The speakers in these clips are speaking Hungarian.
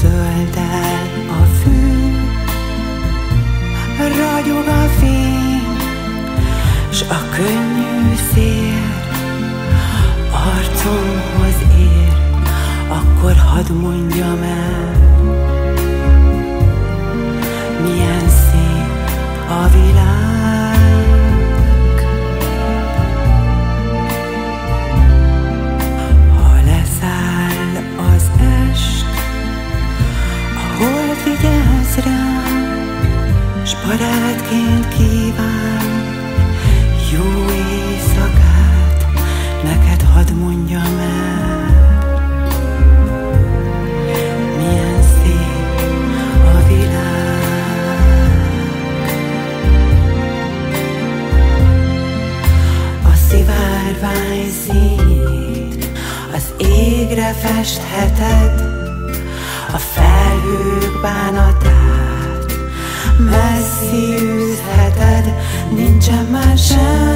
Zöld a fű, ragyog a fény, s a könnyű szél arcomhoz ér, akkor hadd mondjam el, milyen szép a világ. Barátként kíván jó éjszakát, neked hadd mondjam el. Milyen szép a. A szivárvány színét az égre festheted, a felhők My Shama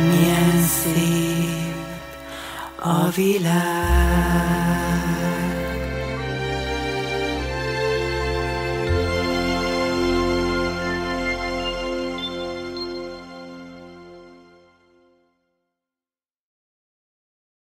milyen szép a világ.